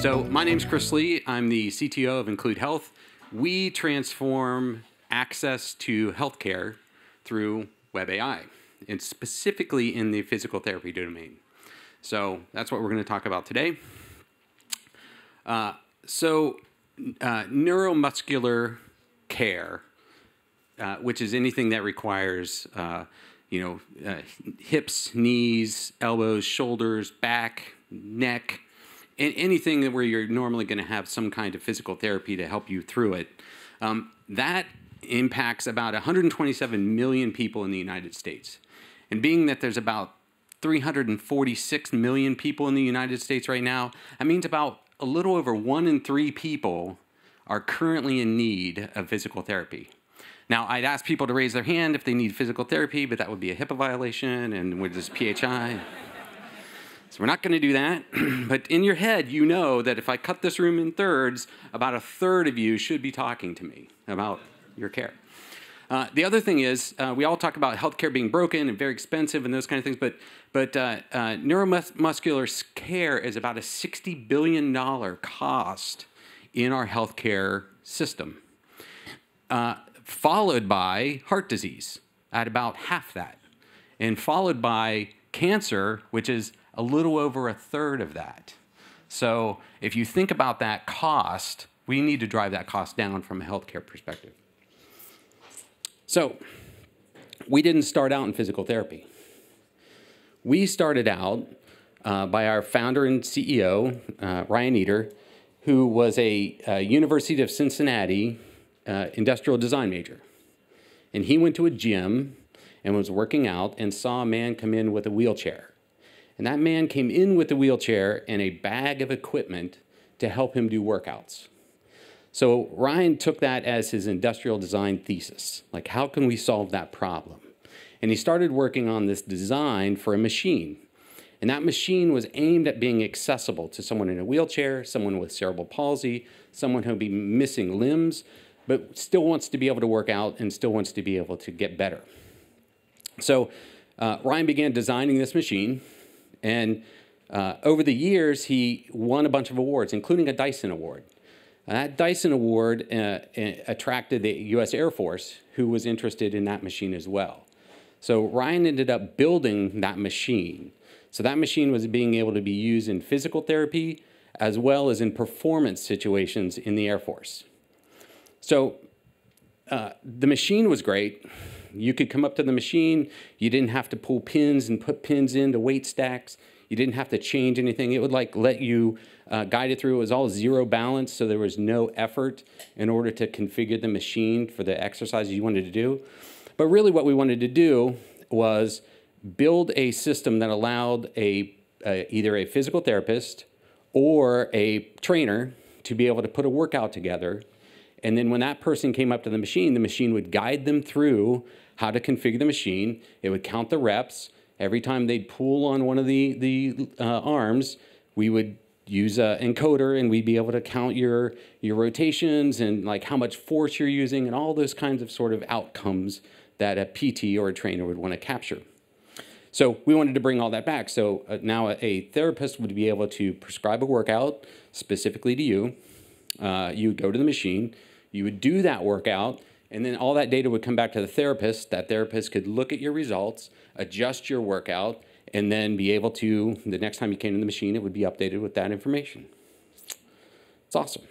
So, my name's Chris Slee. I'm the CTO of Include Health. We transform access to healthcare through web AI, and specifically in the physical therapy domain. So, that's what we're going to talk about today. Uh, so, uh, neuromuscular care, uh, which is anything that requires, uh, you know, uh, hips, knees, elbows, shoulders, back, neck, anything where you're normally going to have some kind of physical therapy to help you through it. Um, that impacts about 127 million people in the United States. And being that there's about 346 million people in the United States right now, that means about a little over one in three people are currently in need of physical therapy. Now, I'd ask people to raise their hand if they need physical therapy, but that would be a HIPAA violation and with this PHI. So we're not going to do that. but in your head, you know that if I cut this room in thirds, about a third of you should be talking to me about your care. Uh, the other thing is, uh, we all talk about healthcare being broken and very expensive and those kind of things, but, but uh, uh neuromuscular care is about a $60 billion cost in our healthcare system, uh, followed by heart disease at about half that, and followed by cancer, which is a little over a third of that. So if you think about that cost, we need to drive that cost down from a healthcare perspective. So we didn't start out in physical therapy. We started out uh, by our founder and CEO, uh, Ryan Eder, who was a, a University of Cincinnati uh, industrial design major. And he went to a gym and was working out and saw a man come in with a wheelchair. And that man came in with a wheelchair and a bag of equipment to help him do workouts. So Ryan took that as his industrial design thesis. Like, how can we solve that problem? And he started working on this design for a machine. And that machine was aimed at being accessible to someone in a wheelchair, someone with cerebral palsy, someone who'll be missing limbs, but still wants to be able to work out and still wants to be able to get better. So uh, Ryan began designing this machine. And uh, over the years, he won a bunch of awards, including a Dyson Award. And that Dyson Award uh, attracted the US Air Force, who was interested in that machine as well. So Ryan ended up building that machine. So that machine was being able to be used in physical therapy as well as in performance situations in the Air Force. So uh, the machine was great. You could come up to the machine. You didn't have to pull pins and put pins into weight stacks. You didn't have to change anything. It would like let you uh, guide it through. It was all zero balance, so there was no effort in order to configure the machine for the exercises you wanted to do. But really, what we wanted to do was build a system that allowed a either a physical therapist or a trainer to be able to put a workout together. And then when that person came up to the machine, the machine would guide them through how to configure the machine. It would count the reps. Every time they'd pull on one of the, the uh, arms, we would use an encoder and we'd be able to count your, your rotations and like how much force you're using and all those kinds of sort of outcomes that a PT or a trainer would want to capture. So we wanted to bring all that back. So uh, now a, a, therapist would be able to prescribe a workout specifically to you. Uh, you would go to the machine, you would do that workout, and then all that data would come back to the therapist. That therapist could look at your results, adjust your workout, and then be able to, the next time you came to the machine, it would be updated with that information. It's awesome.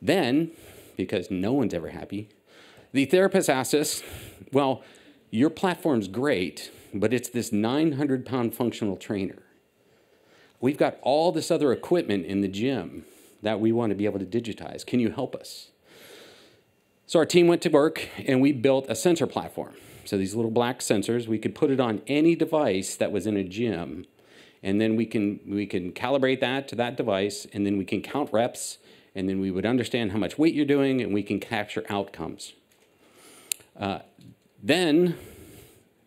Then, because no one's ever happy, the therapist asked us, well, your platform's great, but it's this 900 pound functional trainer. We've got all this other equipment in the gym that we want to be able to digitize. Can you help us? So our team went to work and we built a sensor platform. So these little black sensors, we could put it on any device that was in a gym, and then we can we can calibrate that to that device, and then we can count reps, and then we would understand how much weight you're doing, and we can capture outcomes. Uh, then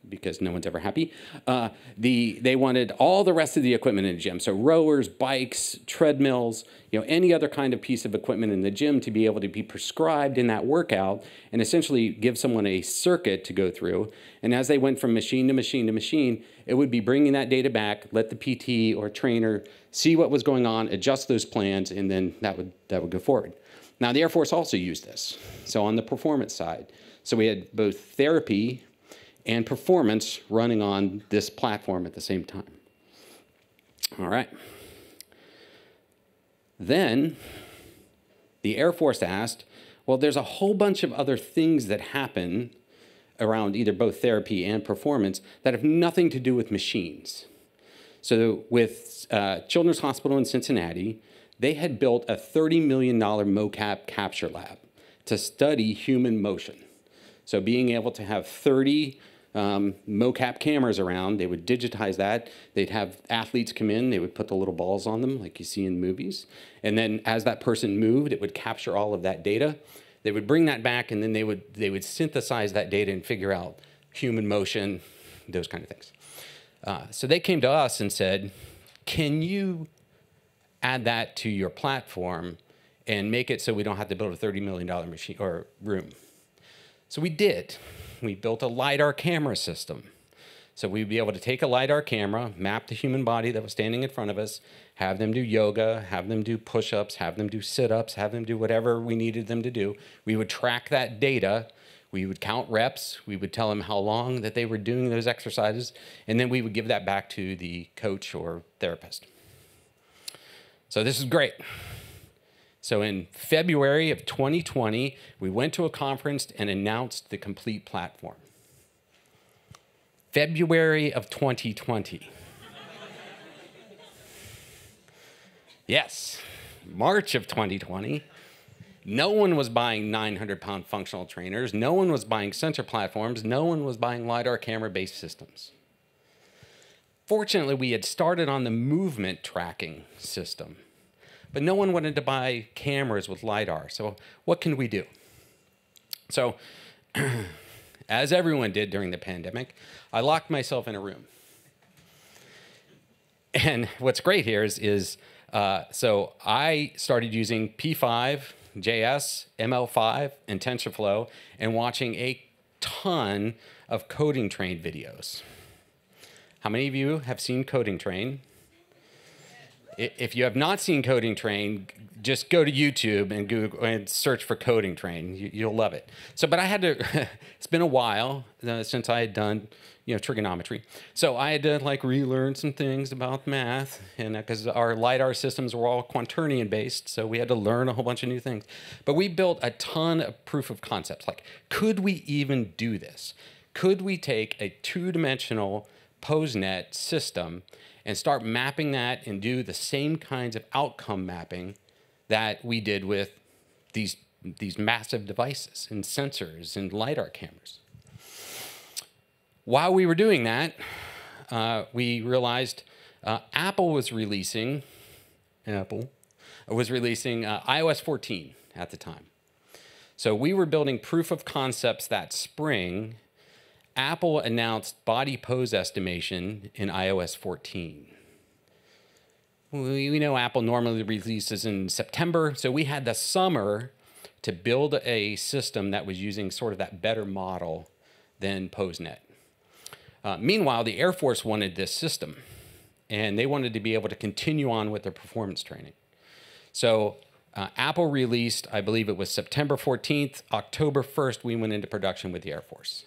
because no one's ever happy. Uh, the they wanted all the rest of the equipment in the gym, so rowers, bikes, treadmills, you know, any other kind of piece of equipment in the gym to be able to be prescribed in that workout, and essentially give someone a circuit to go through. And as they went from machine to machine to machine, it would be bringing that data back, let the PT or trainer see what was going on, adjust those plans, and then that would that would go forward. Now the Air Force also used this, so on the performance side. So we had both therapy and performance running on this platform at the same time. All right. Then the Air Force asked, well, there's a whole bunch of other things that happen around either both therapy and performance that have nothing to do with machines. So, with uh, Children's Hospital in Cincinnati, they had built a $30 million mocap capture lab to study human motion. So, being able to have 30 um, mocap cameras around. They would digitize that. They'd have athletes come in. They would put the little balls on them, like you see in movies. And then as that person moved, it would capture all of that data. They would bring that back, and then they would they would synthesize that data and figure out human motion, those kind of things. Uh, so they came to us and said, "Can you add that to your platform and make it so we don't have to build a $30 million machine or room?" So we did we built a LiDAR camera system. So we'd be able to take a LiDAR camera, map the human body that was standing in front of us, have them do yoga, have them do push ups, have them do sit ups, have them do whatever we needed them to do. We would track that data. We would count reps. We would tell them how long that they were doing those exercises. And then we would give that back to the coach or therapist. So this is great. So in February of 2020, we went to a conference and announced the complete platform. February of 2020. yes, March of 2020. No one was buying 900 pound functional trainers. No one was buying sensor platforms. No one was buying LiDAR camera based systems. Fortunately, we had started on the movement tracking system but no one wanted to buy cameras with LiDAR. So, what can we do? So, as everyone did during the pandemic, I locked myself in a room. And what's great here is, is uh, so I started using P5, JS, ML5, and TensorFlow, and watching a ton of coding train videos. How many of you have seen Coding Train? If you have not seen Coding Train, just go to YouTube and Google and search for Coding Train. You, will love it. So, but I had to. it's been a while uh, since I had done, you know, trigonometry. So I had to like relearn some things about math, and because uh, our lidar systems were all quaternion based, so we had to learn a whole bunch of new things. But we built a ton of proof of concepts. Like, could we even do this? Could we take a two-dimensional PoseNet system and start mapping that and do the same kinds of outcome mapping that we did with these, these massive devices and sensors and LiDAR cameras. While we were doing that, uh, we realized uh, Apple was releasing, Apple was releasing uh, iOS 14 at the time. So we were building proof of concepts that spring Apple announced body pose estimation in iOS 14. We know Apple normally releases in September, so we had the summer to build a system that was using sort of that better model than PoseNet. Uh, meanwhile, the Air Force wanted this system, and they wanted to be able to continue on with their performance training. So uh, Apple released, I believe it was September 14th, October 1st, we went into production with the Air Force.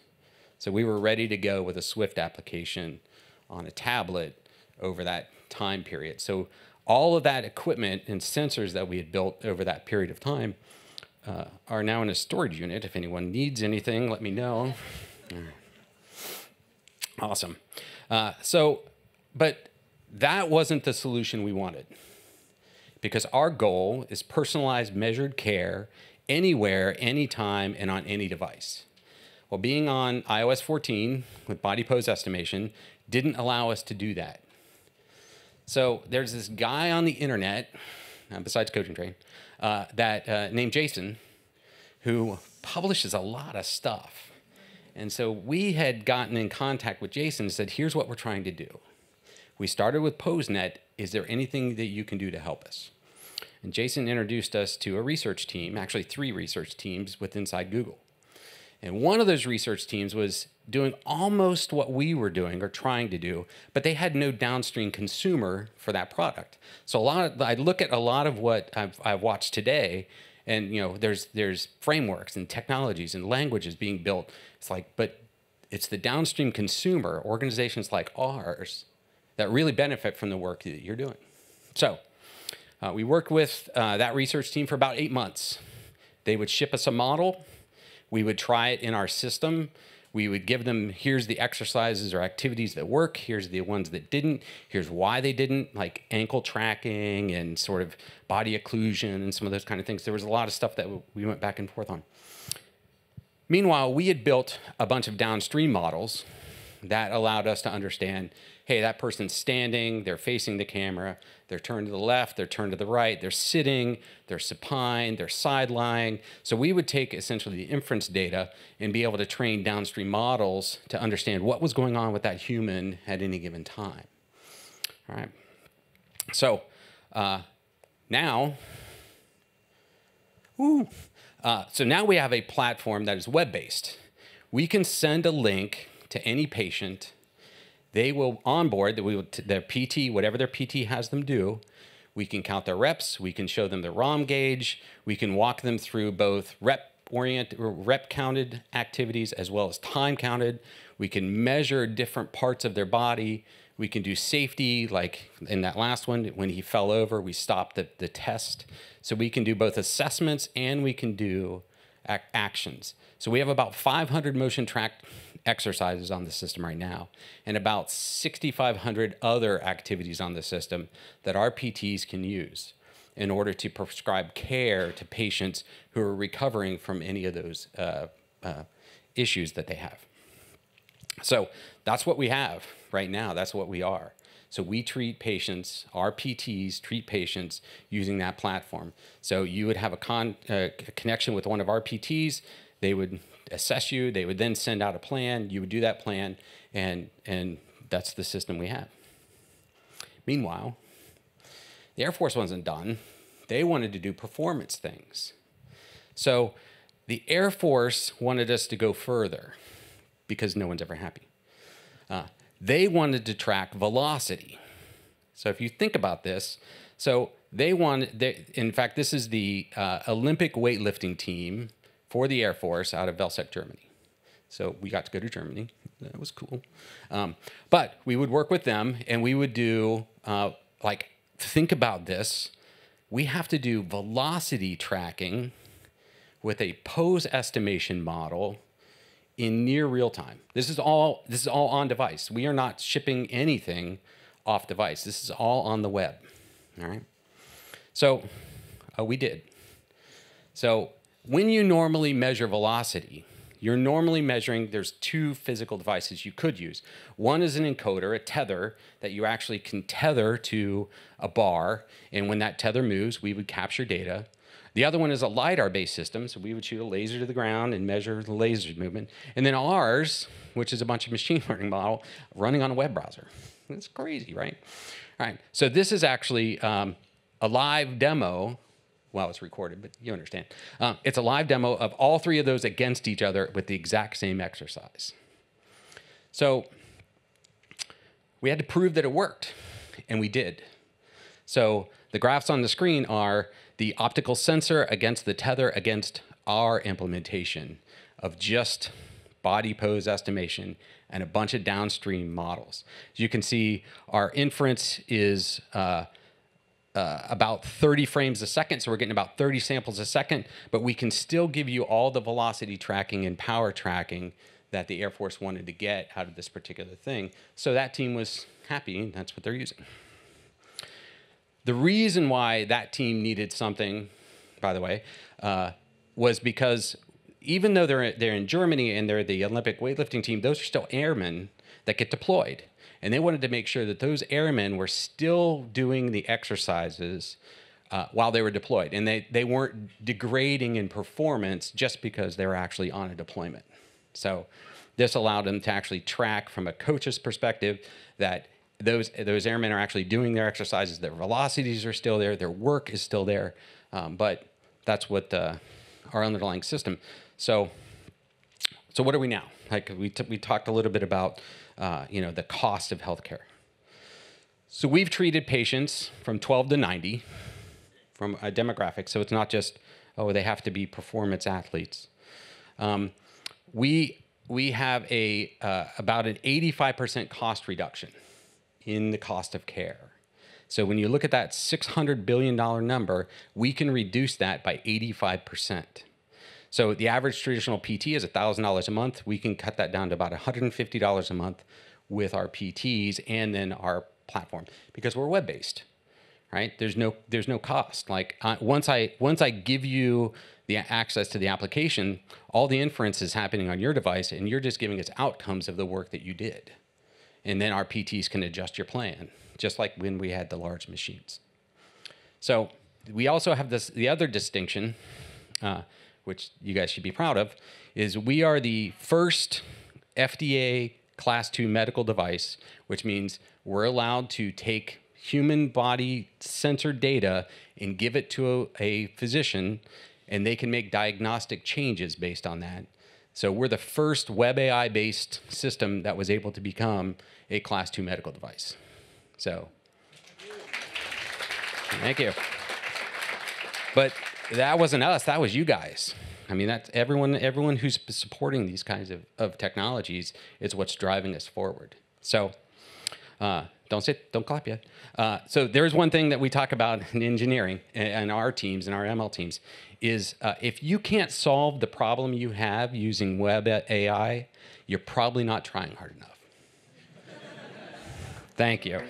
So we were ready to go with a Swift application on a tablet over that time period. So all of that equipment and sensors that we had built over that period of time uh, are now in a storage unit. If anyone needs anything, let me know. Awesome. Uh, so, but that wasn't the solution we wanted because our goal is personalized measured care anywhere, anytime, and on any device. Well, being on iOS 14 with body pose estimation didn't allow us to do that. So there's this guy on the internet, uh, besides Coding Train, uh, that uh, named Jason, who publishes a lot of stuff. And so we had gotten in contact with Jason and said, here's what we're trying to do. We started with PoseNet. Is there anything that you can do to help us? And Jason introduced us to a research team, actually three research teams with inside Google. And one of those research teams was doing almost what we were doing or trying to do, but they had no downstream consumer for that product. So a lot of, I look at a lot of what I've, I've watched today, and you know, there's there's frameworks and technologies and languages being built. It's like, but it's the downstream consumer, organizations like ours, that really benefit from the work that you're doing. So uh, we worked with uh, that research team for about eight months. They would ship us a model. We would try it in our system. We would give them, here's the exercises or activities that work. Here's the ones that didn't. Here's why they didn't, like ankle tracking and sort of body occlusion and some of those kind of things. There was a lot of stuff that we went back and forth on. Meanwhile, we had built a bunch of downstream models that allowed us to understand hey, that person's standing, they're facing the camera, they're turned to the left, they're turned to the right, they're sitting, they're supine, they're sideline. So we would take essentially the inference data and be able to train downstream models to understand what was going on with that human at any given time. All right. So uh, now, ooh, uh, so now we have a platform that is web-based. We can send a link to any patient they will onboard that we will their PT, whatever their PT has them do. We can count their reps. We can show them the ROM gauge. We can walk them through both rep orient rep counted activities as well as time counted. We can measure different parts of their body. We can do safety, like in that last one, when he fell over, we stopped the, the test. So we can do both assessments and we can do ac actions. So we have about 500 motion track exercises on the system right now, and about 6,500 other activities on the system that our PTs can use in order to prescribe care to patients who are recovering from any of those uh, uh, issues that they have. So that's what we have right now. That's what we are. So we treat patients, our PTs treat patients using that platform. So you would have a con, uh, connection with one of our PTs. They would assess you. They would then send out a plan. You would do that plan, and and that's the system we have. Meanwhile, the Air Force wasn't done. They wanted to do performance things. So the Air Force wanted us to go further because no one's ever happy. Uh, they wanted to track velocity. So if you think about this, so they wanted, they, in fact, this is the uh, Olympic weightlifting team for the Air Force out of Velset, Germany. So we got to go to Germany. That was cool. Um, but we would work with them and we would do, uh, like, think about this. We have to do velocity tracking with a pose estimation model in near real time. This is all this is all on device. We are not shipping anything off device. This is all on the web. All right. So uh, we did. So when you normally measure velocity, you're normally measuring, there's two physical devices you could use. One is an encoder, a tether that you actually can tether to a bar. And when that tether moves, we would capture data. The other one is a LiDAR-based system. So we would shoot a laser to the ground and measure the laser movement. And then ours, which is a bunch of machine learning model running on a web browser. That's crazy, right? All right, so this is actually um, a live demo well, it's recorded, but you understand. Um, it's a live demo of all three of those against each other with the exact same exercise. So we had to prove that it worked, and we did. So the graphs on the screen are the optical sensor against the tether against our implementation of just body pose estimation and a bunch of downstream models. As you can see, our inference is uh, uh, about 30 frames a second, so we're getting about 30 samples a second, but we can still give you all the velocity tracking and power tracking that the Air Force wanted to get out of this particular thing. So that team was happy, and that's what they're using. The reason why that team needed something, by the way, uh, was because even though they're, they're in Germany and they're the Olympic weightlifting team, those are still airmen that get deployed. And they wanted to make sure that those airmen were still doing the exercises uh, while they were deployed. And they, they weren't degrading in performance just because they were actually on a deployment. So This allowed them to actually track from a coach's perspective that those those airmen are actually doing their exercises. Their velocities are still there. Their work is still there. Um, but that's what uh, our underlying system. So, so what are we now? Like we t- we talked a little bit about uh, you know the cost of healthcare. So we've treated patients from 12 to 90 from a demographic. So it's not just oh they have to be performance athletes. Um, we we have a uh, about an 85% cost reduction in the cost of care. So when you look at that $600 billion number, we can reduce that by 85%. So the average traditional PT is $1,000 a month. We can cut that down to about $150 a month with our PTs and then our platform because we're web-based, right? There's no there's no cost. Like uh, once I once I give you the access to the application, all the inference is happening on your device, and you're just giving us outcomes of the work that you did, and then our PTs can adjust your plan just like when we had the large machines. So we also have this the other distinction, uh, which you guys should be proud of, is we are the first FDA class two medical device, which means we're allowed to take human body sensor data and give it to a, a physician, and they can make diagnostic changes based on that. So we're the first web AI based system that was able to become a class two medical device. So, thank you. But that wasn't us, that was you guys. I mean, that's everyone, everyone who's supporting these kinds of, of technologies is what's driving us forward. So, uh, don't sit, don't clap yet. Uh, so there's one thing that we talk about in engineering and our teams and our ML teams is uh, if you can't solve the problem you have using web AI, you're probably not trying hard enough. Thank you.